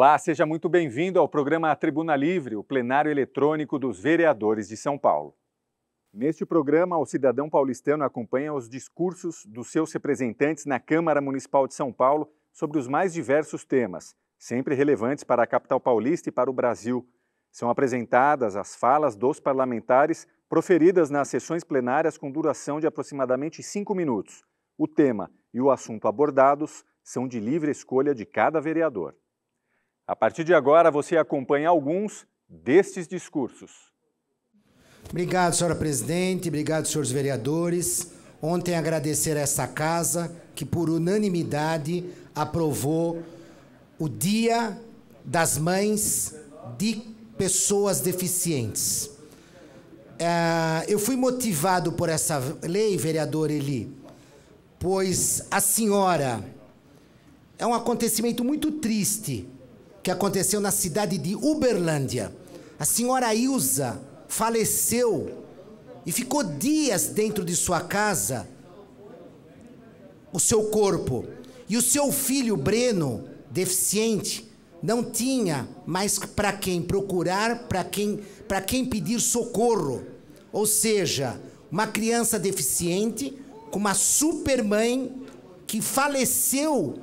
Olá, seja muito bem-vindo ao programa Tribuna Livre, o plenário eletrônico dos vereadores de São Paulo. Neste programa, o cidadão paulistano acompanha os discursos dos seus representantes na Câmara Municipal de São Paulo sobre os mais diversos temas, sempre relevantes para a capital paulista e para o Brasil. São apresentadas as falas dos parlamentares proferidas nas sessões plenárias com duração de aproximadamente cinco minutos. O tema e o assunto abordados são de livre escolha de cada vereador. A partir de agora, você acompanha alguns destes discursos. Obrigado, senhora presidente, obrigado, senhores vereadores. Ontem agradecer a essa casa que, por unanimidade, aprovou o Dia das Mães de Pessoas Deficientes. É, eu fui motivado por essa lei, vereador Eli, pois a senhora é um acontecimento muito triste que aconteceu na cidade de Uberlândia. A senhora Ilza faleceu e ficou dias dentro de sua casa, o seu corpo. E o seu filho Breno, deficiente, não tinha mais para quem procurar, para quem, quem pedir socorro. Ou seja, uma criança deficiente com uma supermãe que faleceu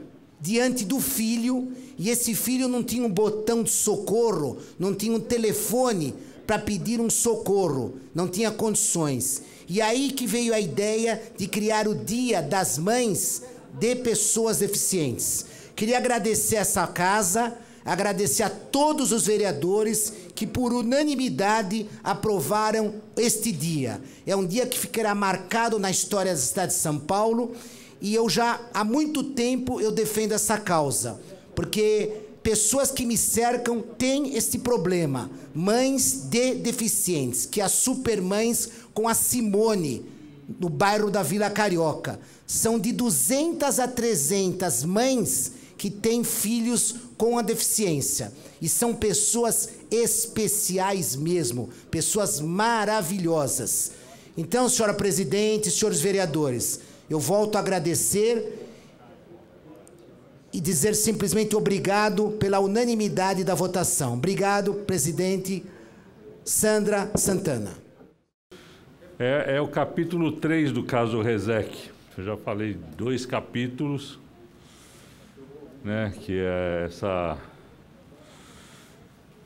diante do filho e esse filho não tinha um botão de socorro, não tinha um telefone para pedir um socorro, não tinha condições. E aí que veio a ideia de criar o Dia das Mães de Pessoas Deficientes. Queria agradecer essa casa, agradecer a todos os vereadores que por unanimidade aprovaram este dia. É um dia que ficará marcado na história da cidade de São Paulo e eu já há muito tempo eu defendo essa causa porque pessoas que me cercam têm esse problema. Mães de deficientes, que as supermães com a Simone, no bairro da Vila Carioca. São de 200 a 300 mães que têm filhos com a deficiência. E são pessoas especiais mesmo, pessoas maravilhosas. Então, senhora presidente, senhores vereadores, eu volto a agradecer e dizer simplesmente obrigado pela unanimidade da votação. Obrigado, presidente Sandra Santana. É, é o capítulo 3 do caso Rezec. Eu já falei dois capítulos, né, que é essa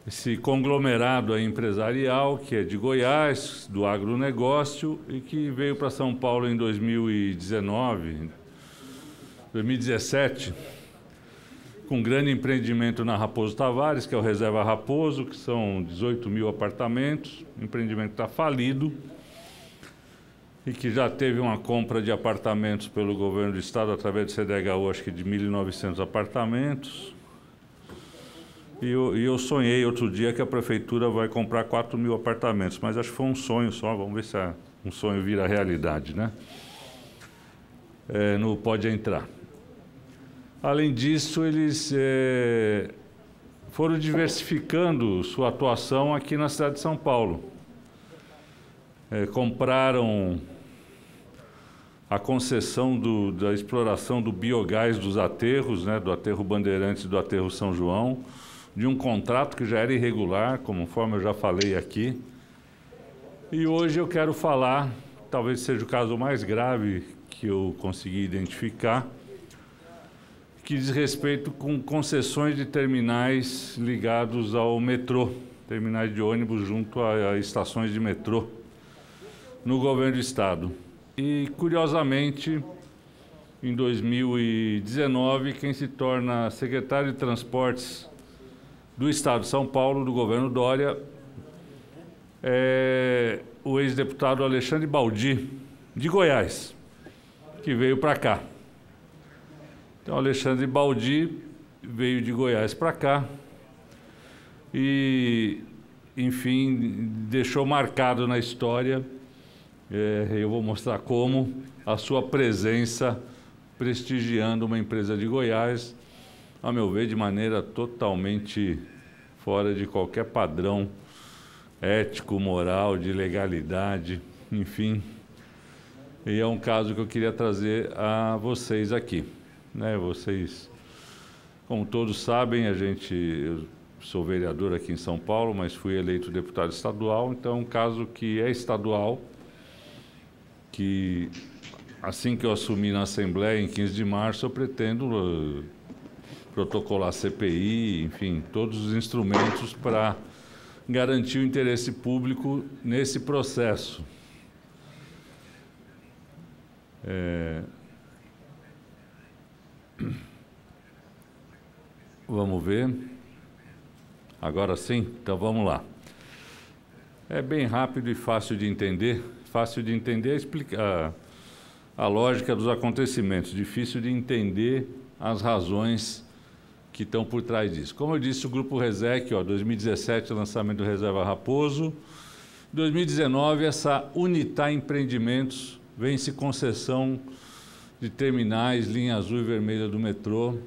esse conglomerado empresarial que é de Goiás, do agronegócio e que veio para São Paulo em 2019, 2017 com um grande empreendimento na Raposo Tavares, que é o Reserva Raposo, que são 18 mil apartamentos. O empreendimento está falido e que já teve uma compra de apartamentos pelo governo do estado através do CDHU, acho que de 1.900 apartamentos. E eu, e eu, sonhei outro dia que a prefeitura vai comprar 4 mil apartamentos, mas acho que foi um sonho só, vamos ver se é um sonho vira realidade, né? É, não pode entrar. Além disso, eles é, foram diversificando sua atuação aqui na cidade de São Paulo. É, compraram a concessão do, da exploração do biogás dos aterros, né, do aterro Bandeirantes e do aterro São João, de um contrato que já era irregular, conforme eu já falei aqui. E hoje eu quero falar, talvez seja o caso mais grave que eu consegui identificar, que diz respeito com concessões de terminais ligados ao metrô, terminais de ônibus junto a, a estações de metrô no governo do estado. E curiosamente, em 2019, quem se torna secretário de Transportes do Estado de São Paulo, do governo Dória, é o ex-deputado Alexandre Baldi, de Goiás, que veio para cá. Então, Alexandre Baldi veio de Goiás para cá e, enfim, deixou marcado na história, é, eu vou mostrar como, a sua presença prestigiando uma empresa de Goiás, a meu ver, de maneira totalmente fora de qualquer padrão ético, moral, de legalidade, enfim. E é um caso que eu queria trazer a vocês aqui né, vocês Como todos sabem, a gente, eu sou vereador aqui em São Paulo, mas fui eleito deputado estadual, então é um caso que é estadual, que assim que eu assumi na Assembleia, em 15 de março, eu pretendo uh, protocolar CPI, enfim, todos os instrumentos para garantir o interesse público nesse processo. É... Vamos ver. Agora sim? Então vamos lá. É bem rápido e fácil de entender. Fácil de entender explicar a lógica dos acontecimentos, difícil de entender as razões que estão por trás disso. Como eu disse, o Grupo Resec, ó, 2017, lançamento do Reserva Raposo. 2019, essa Unitar Empreendimentos vence concessão de terminais, linha azul e vermelha do metrô.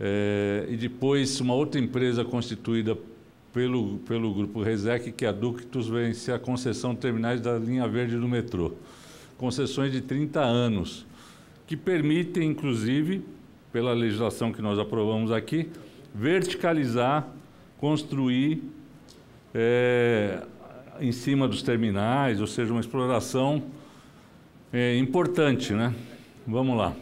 É, e depois, uma outra empresa constituída pelo, pelo Grupo Resec, que é a Ductus, vence a concessão de terminais da linha verde do metrô concessões de 30 anos, que permitem, inclusive, pela legislação que nós aprovamos aqui, verticalizar, construir é, em cima dos terminais, ou seja, uma exploração é, importante, né? Vamos lá.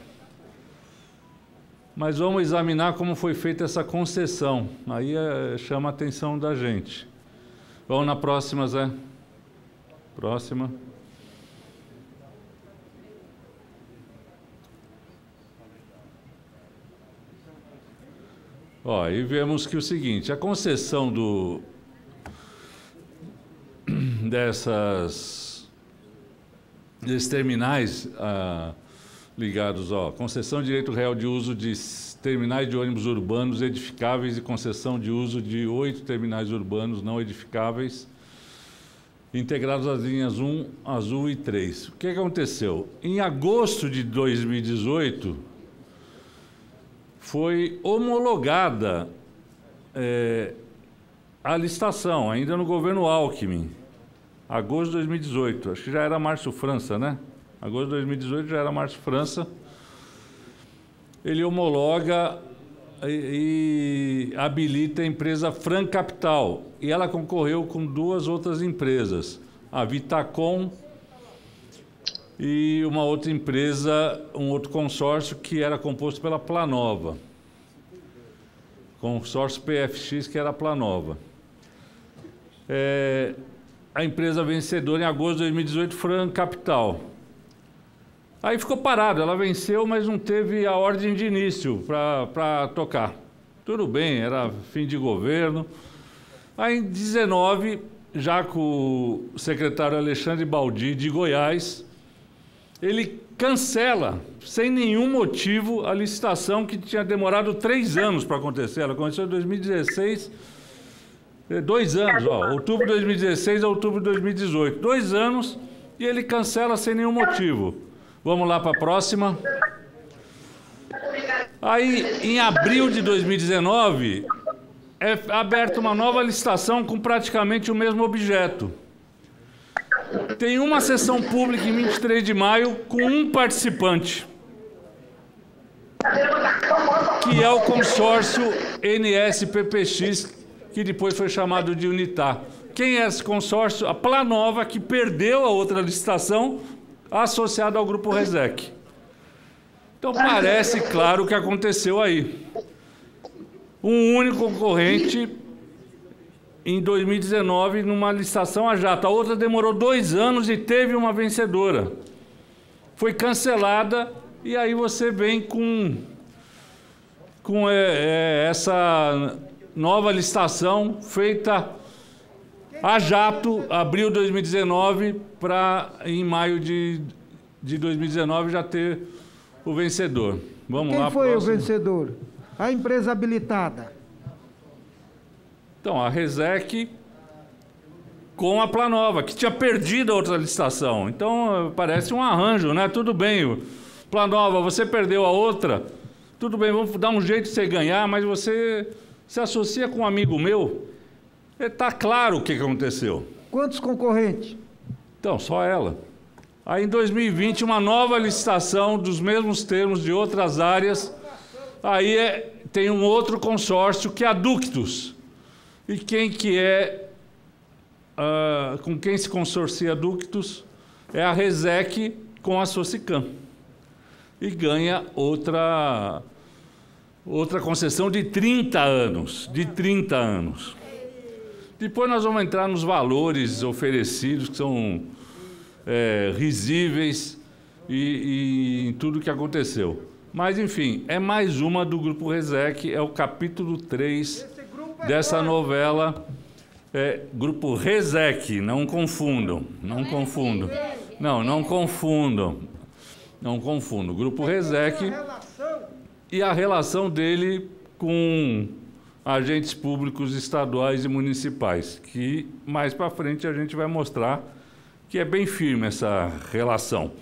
Mas vamos examinar como foi feita essa concessão. Aí é, chama a atenção da gente. Vamos na próxima, Zé. Próxima. Ó, e vemos que o seguinte, a concessão do, dessas, desses terminais ah, ligados, ó, concessão de direito real de uso de terminais de ônibus urbanos edificáveis e concessão de uso de oito terminais urbanos não edificáveis, integrados às linhas 1, azul e 3. O que aconteceu? Em agosto de 2018, foi homologada é, a licitação, ainda no governo Alckmin, agosto de 2018. Acho que já era Márcio França, né? Agosto de 2018 já era Márcio França. Ele homologa e, e habilita a empresa Fran Capital. E ela concorreu com duas outras empresas, a Vitacom e uma outra empresa, um outro consórcio que era composto pela Planova. Consórcio PFX, que era a Planova. É, a empresa vencedora em agosto de 2018, Fran Capital. Aí ficou parado, ela venceu, mas não teve a ordem de início para tocar. Tudo bem, era fim de governo. Aí em 19, já com o secretário Alexandre Baldi de Goiás, ele cancela, sem nenhum motivo, a licitação que tinha demorado três anos para acontecer. Ela aconteceu em 2016, é, dois anos, ó, outubro de 2016 a outubro de 2018. Dois anos e ele cancela sem nenhum motivo. Vamos lá para a próxima. Aí, em abril de 2019, é aberta uma nova licitação com praticamente o mesmo objeto. Tem uma sessão pública em 23 de maio com um participante, que é o consórcio NSPPX, que depois foi chamado de Unitar. Quem é esse consórcio? A Planova, que perdeu a outra licitação, associada ao Grupo Resec. Então parece claro o que aconteceu aí. Um único concorrente em 2019 numa licitação a jato. A outra demorou dois anos e teve uma vencedora. Foi cancelada e aí você vem com, com é, é, essa nova licitação feita a jato, abril de 2019, para em maio de, de 2019 já ter o vencedor. Vamos Quem lá. foi próximo. o vencedor? A empresa habilitada. Então, a Resec com a Planova, que tinha perdido a outra licitação. Então, parece um arranjo, né? Tudo bem, Planova, você perdeu a outra, tudo bem, vamos dar um jeito de você ganhar, mas você se associa com um amigo meu, está claro o que aconteceu. Quantos concorrentes? Então, só ela. Aí, em 2020, uma nova licitação dos mesmos termos de outras áreas Aí é, tem um outro consórcio que é a Ductus. E quem que é, uh, com quem se consorcia a Ductus? É a Resec com a Socicam. E ganha outra, outra concessão de 30 anos. De 30 anos. Depois nós vamos entrar nos valores oferecidos, que são é, risíveis, e, e em tudo que aconteceu. Mas, enfim, é mais uma do Grupo Resec, é o capítulo 3 dessa novela. É, grupo Resec, não confundam, não confundam. Não, não confundam. Não confundam. Grupo Resec e a relação dele com agentes públicos estaduais e municipais, que mais para frente a gente vai mostrar que é bem firme essa relação.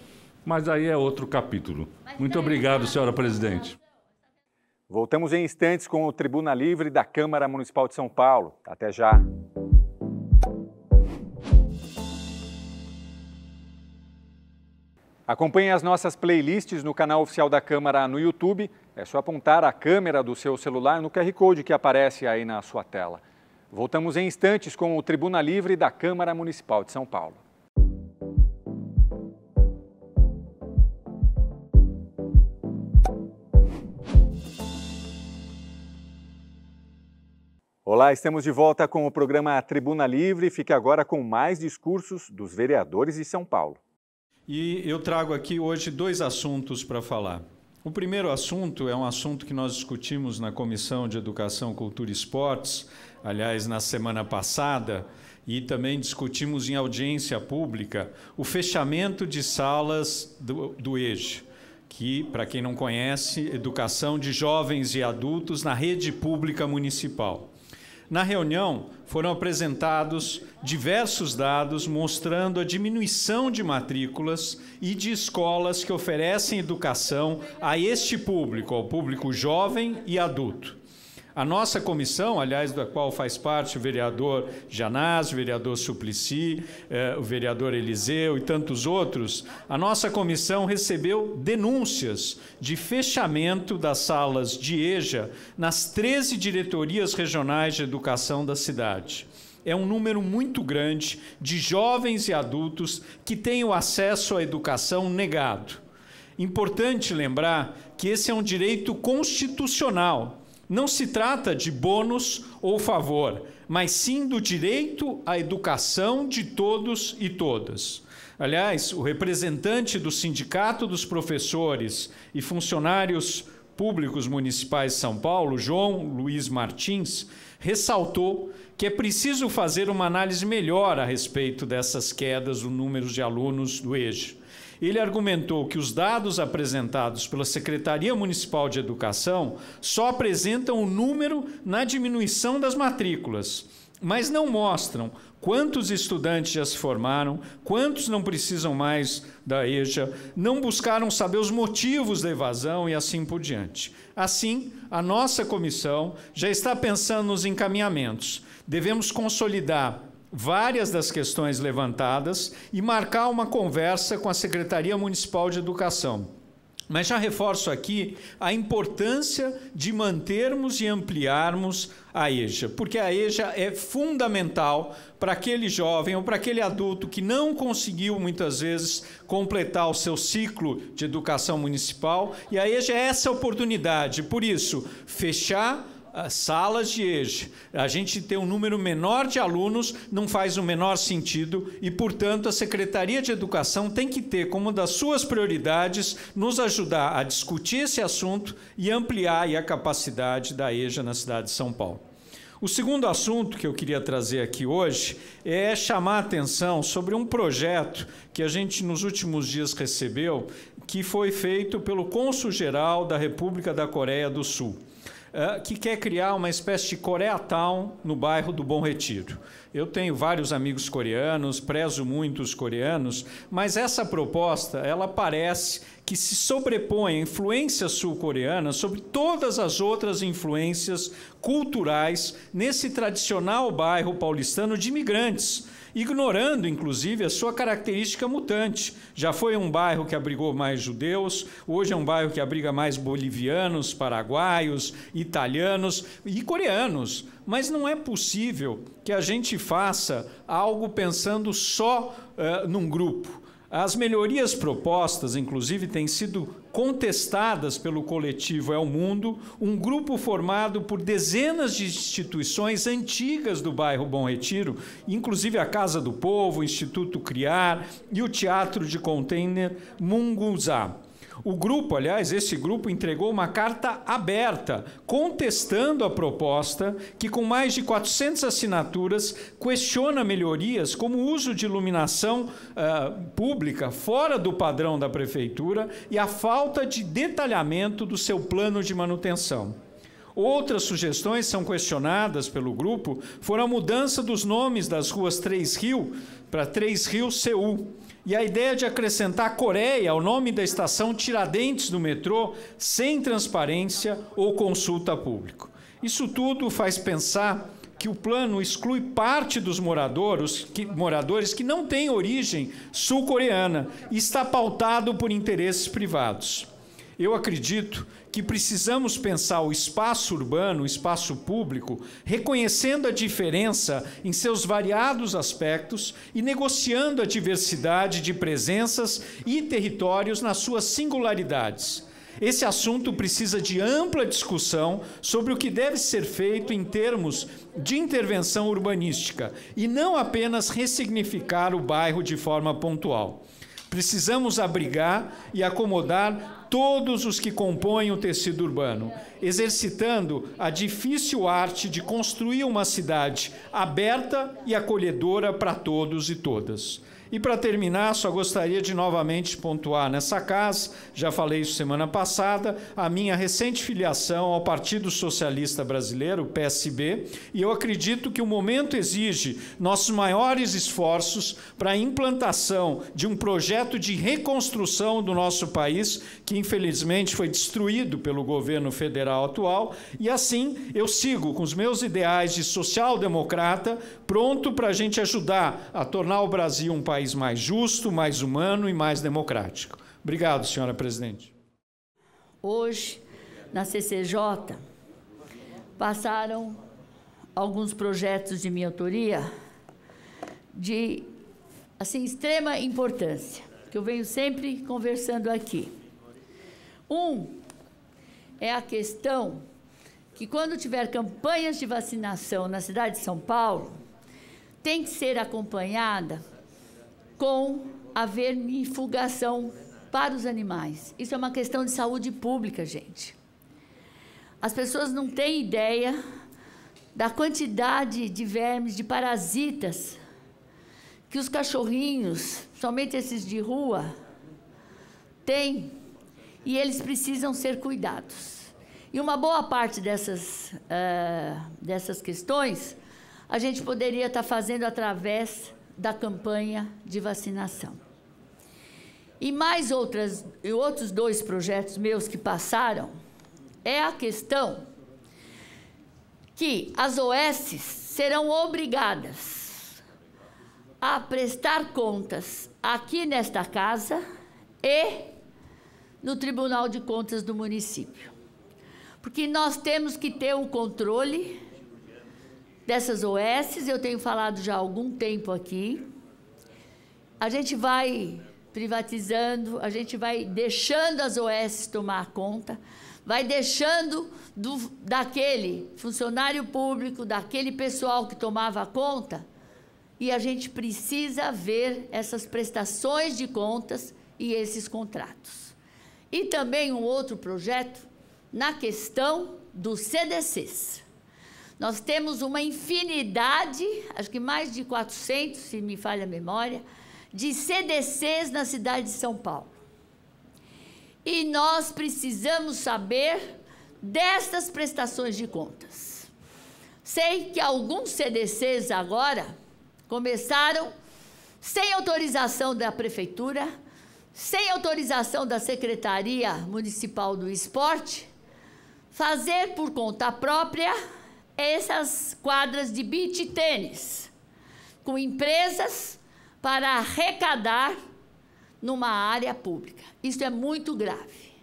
Mas aí é outro capítulo. Muito obrigado, senhora presidente. Voltamos em instantes com o Tribuna Livre da Câmara Municipal de São Paulo. Até já. Acompanhe as nossas playlists no canal oficial da Câmara no YouTube. É só apontar a câmera do seu celular no QR Code que aparece aí na sua tela. Voltamos em instantes com o Tribuna Livre da Câmara Municipal de São Paulo. Olá, estamos de volta com o programa Tribuna Livre. Fique agora com mais discursos dos vereadores de São Paulo. E eu trago aqui hoje dois assuntos para falar. O primeiro assunto é um assunto que nós discutimos na Comissão de Educação, Cultura e Esportes, aliás, na semana passada, e também discutimos em audiência pública o fechamento de salas do, do que, para quem não conhece, Educação de Jovens e Adultos na Rede Pública Municipal. Na reunião, foram apresentados diversos dados mostrando a diminuição de matrículas e de escolas que oferecem educação a este público, ao público jovem e adulto. A nossa comissão, aliás, da qual faz parte o vereador Janás, o vereador Suplicy, eh, o vereador Eliseu e tantos outros, a nossa comissão recebeu denúncias de fechamento das salas de EJA nas 13 diretorias regionais de educação da cidade é um número muito grande de jovens e adultos que têm o acesso à educação negado. Importante lembrar que esse é um direito constitucional não se trata de bônus ou favor, mas sim do direito à educação de todos e todas. Aliás, o representante do Sindicato dos Professores e Funcionários Públicos Municipais de São Paulo, João Luiz Martins, ressaltou que é preciso fazer uma análise melhor a respeito dessas quedas no número de alunos do EJA ele argumentou que os dados apresentados pela Secretaria Municipal de Educação só apresentam o número na diminuição das matrículas, mas não mostram quantos estudantes já se formaram, quantos não precisam mais da EJA, não buscaram saber os motivos da evasão e assim por diante. Assim, a nossa comissão já está pensando nos encaminhamentos. Devemos consolidar várias das questões levantadas e marcar uma conversa com a Secretaria Municipal de Educação. Mas já reforço aqui a importância de mantermos e ampliarmos a EJA, porque a EJA é fundamental para aquele jovem ou para aquele adulto que não conseguiu muitas vezes completar o seu ciclo de educação municipal, e a EJA é essa oportunidade. Por isso, fechar salas de EJA, a gente ter um número menor de alunos não faz o menor sentido e, portanto, a Secretaria de Educação tem que ter como das suas prioridades nos ajudar a discutir esse assunto e ampliar a capacidade da EJA na cidade de São Paulo. O segundo assunto que eu queria trazer aqui hoje é chamar a atenção sobre um projeto que a gente nos últimos dias recebeu, que foi feito pelo Cônsul Geral da República da Coreia do Sul. Eh, que quer criar uma espécie de Koreatown no bairro do Bom Retiro. Eu tenho vários amigos coreanos, prezo muito os coreanos, mas essa proposta, ela parece que se sobrepõe a influência sul-coreana sobre todas as outras influências culturais nesse tradicional bairro paulistano de imigrantes ignorando inclusive a sua característica mutante. Já foi um bairro que abrigou mais judeus, hoje é um bairro que abriga mais bolivianos, paraguaios, italianos e coreanos. Mas não é possível que a gente faça algo pensando só uh, num grupo. As melhorias propostas, inclusive, têm sido contestadas pelo coletivo É o Mundo, um grupo formado por dezenas de instituições antigas do bairro Bom Retiro, inclusive a Casa do Povo, o Instituto Criar e o Teatro de Container Munguzá. O grupo, aliás, esse grupo entregou uma carta aberta contestando a proposta, que com mais de 400 assinaturas questiona melhorias como o uso de iluminação uh, pública fora do padrão da prefeitura e a falta de detalhamento do seu plano de manutenção. Outras sugestões são questionadas pelo grupo foram a mudança dos nomes das ruas Três Rio para Três Rio Seul e a ideia de acrescentar Coreia ao nome da estação Tiradentes do metrô sem transparência ou consulta público. Isso tudo faz pensar que o plano exclui parte dos moradores que, moradores que não têm origem sul-coreana e está pautado por interesses privados. Eu acredito que precisamos pensar o espaço urbano, o espaço público, reconhecendo a diferença em seus variados aspectos e negociando a diversidade de presenças e territórios nas suas singularidades. Esse assunto precisa de ampla discussão sobre o que deve ser feito em termos de intervenção urbanística e não apenas ressignificar o bairro de forma pontual. Precisamos abrigar e acomodar todos os que compõem o tecido urbano, exercitando a difícil arte de construir uma cidade aberta e acolhedora para todos e todas. E para terminar, só gostaria de novamente pontuar nessa casa, já falei isso semana passada, a minha recente filiação ao Partido Socialista Brasileiro, o PSB, e eu acredito que o momento exige nossos maiores esforços para a implantação de um projeto de reconstrução do nosso país, que infelizmente foi destruído pelo governo federal atual, e assim eu sigo com os meus ideais de social-democrata, pronto para a gente ajudar a tornar o Brasil um país país mais justo, mais humano e mais democrático. Obrigado, senhora presidente. Hoje, na CCJ, passaram alguns projetos de minha autoria de assim extrema importância, que eu venho sempre conversando aqui. Um é a questão que quando tiver campanhas de vacinação na cidade de São Paulo, tem que ser acompanhada com a vermifugação para os animais. Isso é uma questão de saúde pública, gente. As pessoas não têm ideia da quantidade de vermes, de parasitas que os cachorrinhos, somente esses de rua, têm e eles precisam ser cuidados. E uma boa parte dessas, uh, dessas questões a gente poderia estar fazendo através da campanha de vacinação. E mais outras, e outros dois projetos meus que passaram é a questão que as OS serão obrigadas a prestar contas aqui nesta casa e no Tribunal de Contas do município. Porque nós temos que ter o controle dessas OS, eu tenho falado já há algum tempo aqui. A gente vai privatizando, a gente vai deixando as OS tomar conta, vai deixando do, daquele funcionário público, daquele pessoal que tomava conta, e a gente precisa ver essas prestações de contas e esses contratos. E também um outro projeto na questão dos CDCs. Nós temos uma infinidade, acho que mais de 400, se me falha a memória, de CDCs na cidade de São Paulo. E nós precisamos saber destas prestações de contas. Sei que alguns CDCs agora começaram sem autorização da prefeitura, sem autorização da Secretaria Municipal do Esporte, fazer por conta própria essas quadras de beach tênis, com empresas para arrecadar numa área pública. Isso é muito grave.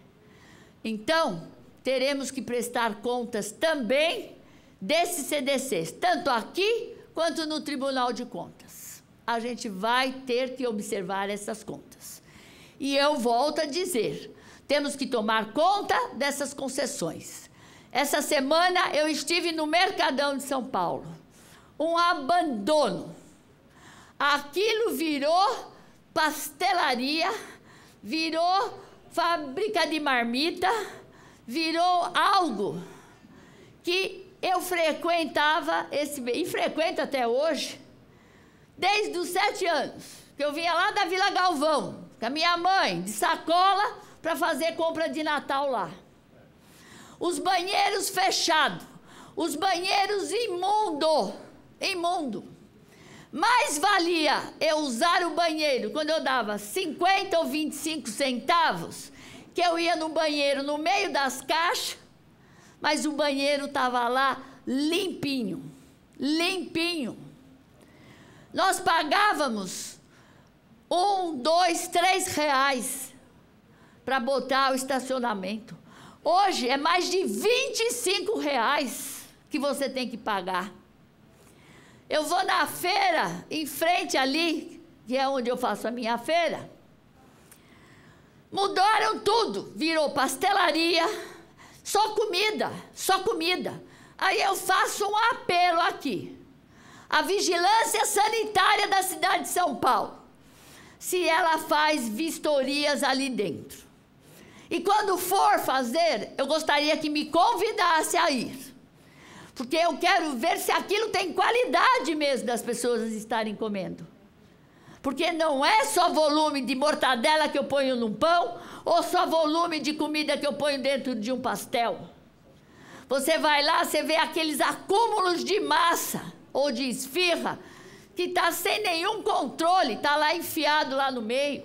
Então, teremos que prestar contas também desses CDCs, tanto aqui quanto no Tribunal de Contas. A gente vai ter que observar essas contas. E eu volto a dizer: temos que tomar conta dessas concessões. Essa semana eu estive no Mercadão de São Paulo. Um abandono. Aquilo virou pastelaria, virou fábrica de marmita, virou algo que eu frequentava esse e frequento até hoje, desde os sete anos, que eu vinha lá da Vila Galvão, com a minha mãe, de sacola, para fazer compra de Natal lá. Os banheiros fechados, os banheiros imundo, imundo. Mais valia eu usar o banheiro quando eu dava 50 ou 25 centavos, que eu ia no banheiro no meio das caixas, mas o banheiro estava lá limpinho, limpinho. Nós pagávamos um, dois, três reais para botar o estacionamento. Hoje é mais de 25 reais que você tem que pagar. Eu vou na feira, em frente ali, que é onde eu faço a minha feira. Mudaram tudo, virou pastelaria, só comida, só comida. Aí eu faço um apelo aqui. A vigilância sanitária da cidade de São Paulo. Se ela faz vistorias ali dentro. E quando for fazer, eu gostaria que me convidasse a ir. Porque eu quero ver se aquilo tem qualidade mesmo das pessoas estarem comendo. Porque não é só volume de mortadela que eu ponho num pão, ou só volume de comida que eu ponho dentro de um pastel. Você vai lá, você vê aqueles acúmulos de massa ou de esfirra, que está sem nenhum controle, está lá enfiado lá no meio.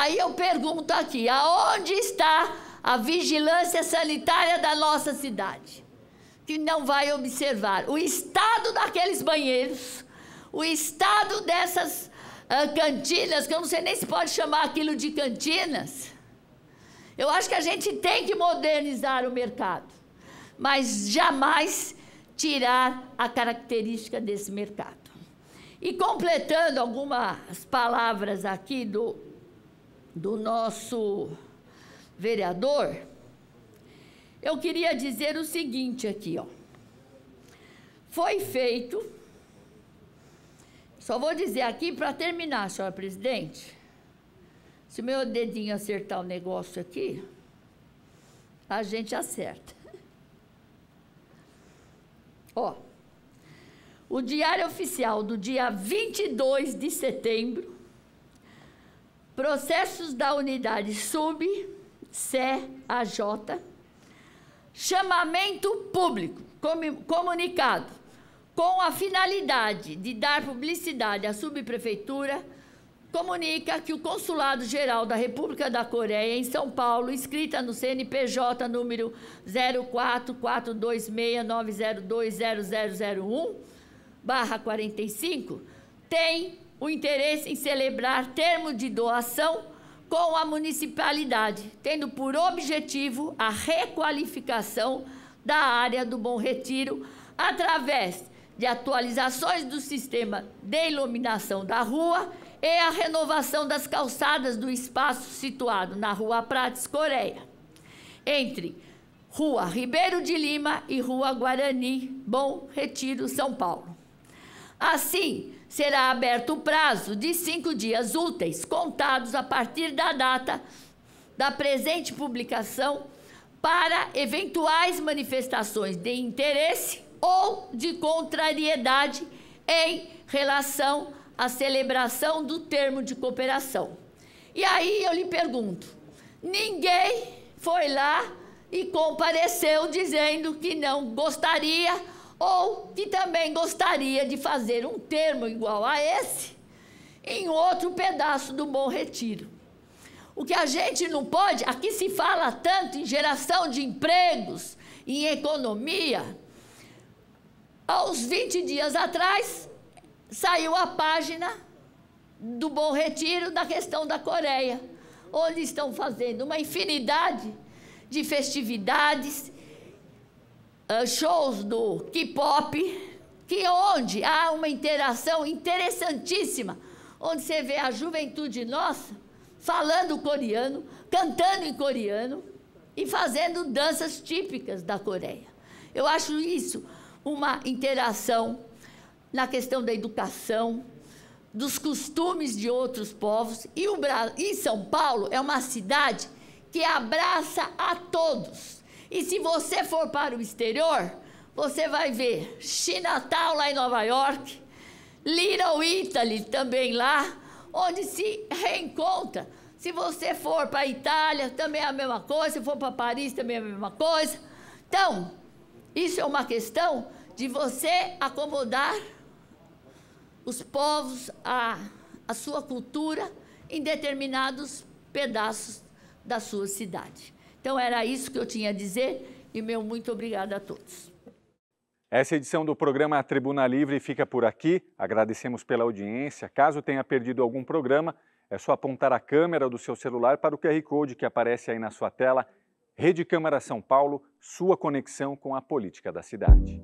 Aí eu pergunto aqui: aonde está a vigilância sanitária da nossa cidade? que não vai observar o estado daqueles banheiros, o estado dessas uh, cantinas, que eu não sei nem se pode chamar aquilo de cantinas. Eu acho que a gente tem que modernizar o mercado, mas jamais tirar a característica desse mercado. E completando algumas palavras aqui do, do nosso vereador, eu queria dizer o seguinte aqui, ó. Foi feito, só vou dizer aqui para terminar, senhora presidente. Se o meu dedinho acertar o negócio aqui, a gente acerta. Ó, o Diário Oficial do dia 22 de setembro, processos da unidade sub, CAJ, chamamento público comunicado com a finalidade de dar publicidade à subprefeitura comunica que o Consulado Geral da República da Coreia em São Paulo, escrita no CNPJ número 044269020001 barra 45, tem o interesse em celebrar termo de doação com a municipalidade, tendo por objetivo a requalificação da área do Bom Retiro através de atualizações do sistema de iluminação da rua e a renovação das calçadas do espaço situado na Rua Prates Coreia, entre Rua Ribeiro de Lima e Rua Guarani, Bom Retiro, São Paulo. Assim, será aberto o prazo de cinco dias úteis, contados a partir da data da presente publicação, para eventuais manifestações de interesse ou de contrariedade em relação à celebração do termo de cooperação. E aí eu lhe pergunto: ninguém foi lá e compareceu dizendo que não gostaria ou que também gostaria de fazer um termo igual a esse em outro pedaço do Bom Retiro. O que a gente não pode, aqui se fala tanto em geração de empregos, em economia. Aos 20 dias atrás, saiu a página do Bom Retiro na questão da Coreia, onde estão fazendo uma infinidade de festividades, uh, shows do K-pop, que onde há uma interação interessantíssima, onde você vê a juventude nossa falando coreano, cantando em coreano e fazendo danças típicas da Coreia. Eu acho isso uma interação na questão da educação, dos costumes de outros povos. E, o e São Paulo é uma cidade que abraça a todos. E se você for para o exterior, você vai ver Chinatown lá em Nova York, Little Italy também lá, onde se reencontra. Se você for para a Itália, também é a mesma coisa, se for para Paris, também é a mesma coisa. Então, isso é uma questão de você acomodar os povos, a, a sua cultura em determinados pedaços da sua cidade. Então, era isso que eu tinha a dizer e meu muito obrigada a todos. Essa edição do programa Tribuna Livre fica por aqui. Agradecemos pela audiência. Caso tenha perdido algum programa, é só apontar a câmera do seu celular para o QR Code que aparece aí na sua tela. Rede Câmara São Paulo, sua conexão com a política da cidade.